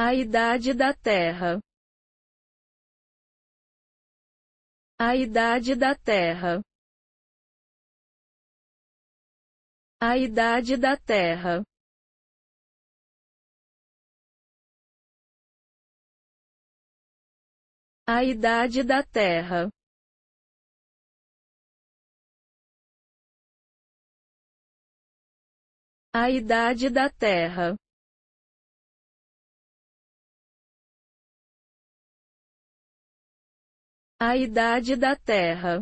A idade da Terra. A idade da Terra. A idade da Terra. A idade da Terra. A idade da Terra. A idade da Terra.